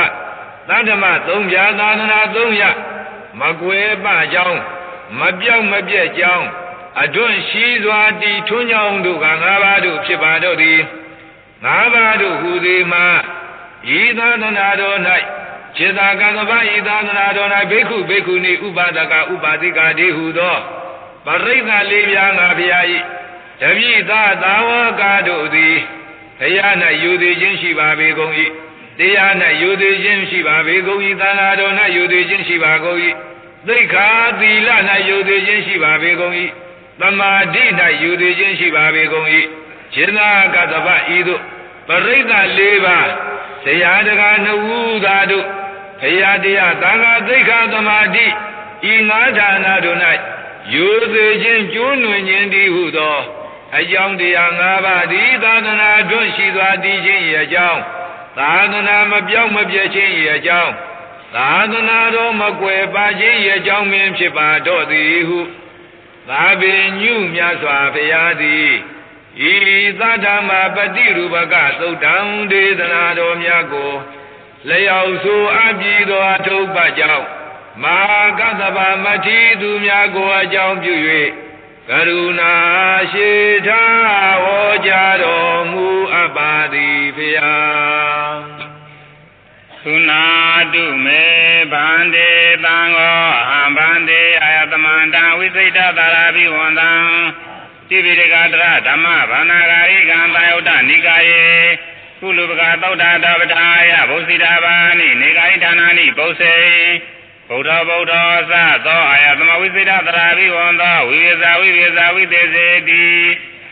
သတ္တမသုံးပြာသာသနာသုံးရမကွယ်ပကြောင်းမပြောက်မပြက်ကြောင်းအတွန့်ရှိစွာတည်ထွန်းကြောင်းတို့က၅ပါးတို့ဖြစ်ပါတော့သည်ငါးပါးတို့ဟူသည်မှာ ဤသာသနာတော်၌ခြေသာကံသဘာဤသာသနာတော်၌ဘိက္ခုဘိက္ခုနီဥပါဒကဥပါတိကာတိဟုသောပရိသတ်လေးပြားငါဖျား၏တပိသာသာဝကတို့သည်တရား၌ယူသည်ခြင်းရှိပါပေကုန်၏တရား၌ယူသည်ခြင်းရှိပါပေကုန်၏သံဃာတော်၌ယူသည်ခြင်းရှိပါကုန်၏သိက္ခာသီလ၌ယူသည်ခြင်းရှိပါပေကုန်၏သမာဓိ၌ယူသည်ခြင်းရှိပါပေကုန်၏ခြေသာကတ္တပဤသို့ပရိသတ်လေးပါး ဆရာတကာနှဝူသာတို့ဖရာတရားသံဃာသိက္ခာသမာဓိဤငါးဌာနတို့၌ယူသေးခြင်းကျိုးနွင်ခြင်းတည်းဟုသောအကြောင်းတရား၅ပါးသည်သာသနာတွန့်ရှိစွာတည်ခြင်း၏အကြောင်းသာသနာမပြောင်းမပြည့်ခြင်း၏အကြောင်းသာသနာတော်မကွယ်ပါခြင်း၏အကြောင်းပင်ဖြစ်ပါတော့သည်ဟုသာပင်ညုမြတ်စွာဘုရားသည် ဤသတ္တမပฏิရူပကသုတ်တံဒေသနာတော်များကိုလျောက်ဆိုအပ်ပြီးသောအထုပ်ပတ်ကြောင့်မာကတ္တဗမတိသူများကိုအကြောင်းပြု၍ကရုဏာရှိထားဝေါ်ကြတော်မူအပ်ပါသည်ဖျားသုနာတုမေဗန္တေတံဃောဟံဗန္တေအာယတမန္တဝိသိတသာရဘိဝန္တံ တိပိရကတရဓမ္မဘာနာဂာရိကံတာယုတနိကာယေကုလပကသောတာတပထာယဘုစီတာဘာနိနေကာယဌာနာနိပု္စေဗုဒ္ဓဗုဒ္ဓသသောအာယသမဝိသေတတရာဘိဝန္တောဝိဝေဇာဝိဝေဇာဝိသေစေတိ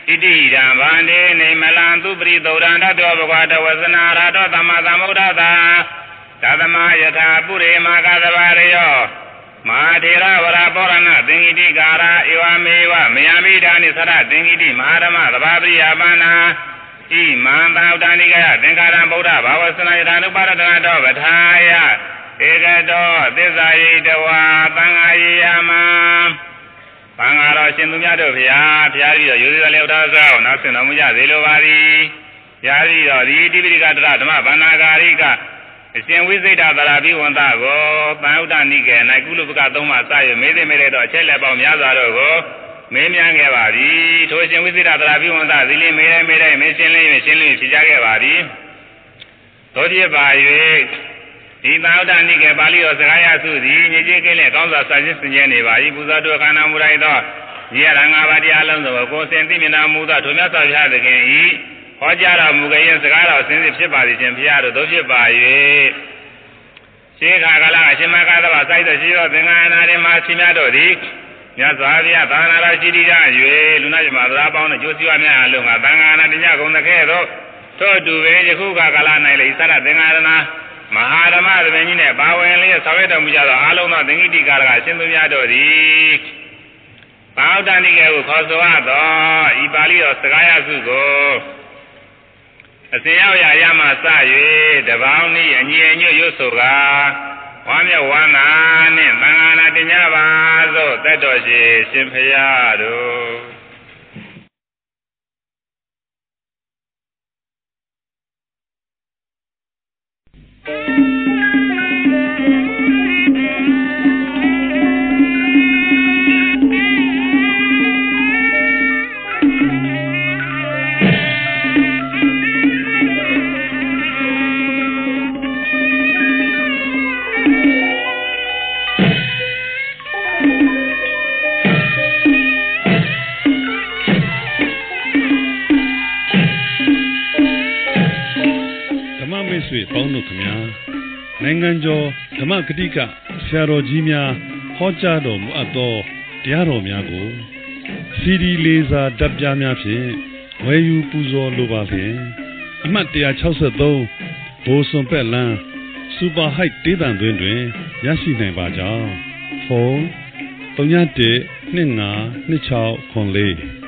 ဣတိဓမ္ဗန္တေနေမလံသူပရိသုဒ္ဓန္တတောဘဂဝတဝဇနာရတောသမ္မာသမ္ဗုဒ္ဓသာသတ္တမယထာပုရိမာကသဘာရယော မဟာထေရဝရပောရဏသင်္ကိတိကာရာဧဝမေဝမယမိဒာနိသရသင်္ကိတိမဟာဓမ္မသဘာပရိယာပန္နာဣမန္တာဥဒ္ဒနိကယသင်္ခါရဗုဒ္ဓဘာဝစနာယထာနုပါဒတနာတောပထာယဧကတောသစ္စာယိတဝါသံဃာယေယမံသံဃာတော်ရှင်သူများတို့ဗျာဖျားပြီးတော့ယူသေးတယ်လျောက်သားစားအောင်နောက်ဆင်တော်မူကြသေးလိုပါသည်ဖျားပြီးတော့ဒီတိပိဋကတရဓမ္မဗန္နာဂာရိက အရှင်ဝိသိတသရာဘိဝန္တကိုပန်ဥဒ္ဒနိကေ၌ကုလပကသုံးပါးစရမေးသိမေးတော့အချက်လက်ပေါင်းများစွာတို့ကိုမေးမြန်းခဲ့ပါပြီထိုရှင်ဝိသိတသရာဘိဝန္တသီလမေးတိုင်းမေးတိုင်းမေးရှင်းလင်းရှင်းလင်းဖြေကြခဲ့ပါပြီတို့ဖြစ်ပါ၍ဒီသာဝတ္တနိကေပါဠိတော်စကားရစုသည်ညစ်ကြေးကင်းတဲ့ကောင်းစွာစာရှင်းစင်ကြနေပါ၏ပူဇော်တော်ခန္ဓာမူတိုင်းသောညီရငါးပါးတရားလုံးစုံကိုကိုယ်စင်သိမြင်နာမူသောထိုမြတ်စွာဘုရားသခင်ဤ ဟောကြားတော်မူကြရင်စကားတော်စင်စစ်ဖြစ်ပါသည်ခြင်းဘုရားတို့တို့ဖြစ်ပါ၍ရှင်းခါကလာအရှင်မကသဘာစိုက်တော်ရှိသောသင်္ဃာနာရင်မှာရှင်များတို့သည်မြတ်စွာဘုရားသာနာတော်ရှိတိကြ၍လူနာမြတ်သာပေါင်းတဲ့ကျိုးစီဝါများအလုံးကသံဃာနာတညကုံတကဲ့သို့ထို့တူပင်ယခုခါကလာ၌လေသရသင်္ဃာနာမဟာဓမ္မသမင်းကြီးနဲ့ဘာဝင်လေးဆောင်ရွက်တော်မူကြသောအာလုံးသောသင်္ကိတိကာရကအရှင်သူများတို့သည်ဘာဝတ္တနိကေကိုခေါ်ဆိုရသောဤပါဠိတော်စကားရစုကို အစဉ်ရောက်ရရမှစ၍တပေါင်းနည်းအညီအညွတ်ရွတ်ဆိုကားဝါမျက်ဝါနာနှင့်သံဃာနာတင်ကြပါသို့သက်တော်ရှိရှင်ဖရာတို့ မ္မဂတိကဆရာတော်ကြီးများဟောကြားတော်မူအပ်သောတရားတော်များကိုစီဒီလေးစာတပ်ပြားများဖြင့်ဝယ်ယူပူဇော်လိုပါဖြင့်အမှတ်163ဘိုးစွန်ပက်လန်းစူပါဟိုက်တေးတံတွင်တွင်ရရှိနိုင်ပါကြောင်းဖုန်း391 2526ခွန်လေး